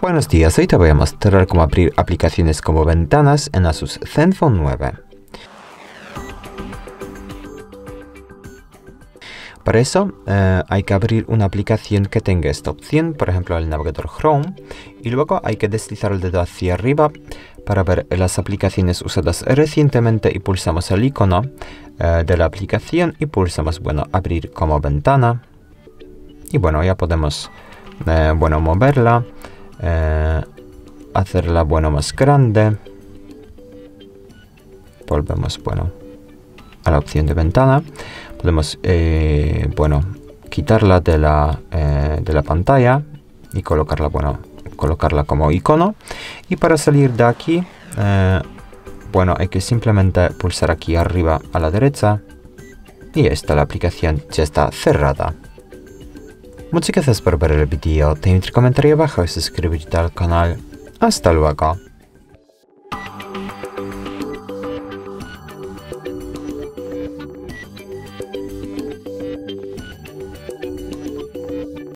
Buenos días, hoy te voy a mostrar cómo abrir aplicaciones como ventanas en Asus Zenfone 9. Para eso eh, hay que abrir una aplicación que tenga esta opción, por ejemplo el navegador Chrome, y luego hay que deslizar el dedo hacia arriba para ver las aplicaciones usadas recientemente y pulsamos el icono eh, de la aplicación y pulsamos, bueno, abrir como ventana. Y bueno, ya podemos, eh, bueno, moverla eh, hacerla bueno más grande. Volvemos bueno a la opción de ventana. Podemos eh, bueno quitarla de la, eh, de la pantalla y colocarla bueno colocarla como icono. Y para salir de aquí bueno hay que simplemente pulsar aquí arriba a la derecha. Y esta la aplicación ya está cerrada Muchas gracias por ver el vídeo, dejen un comentario abajo y suscríbete al canal. Hasta luego.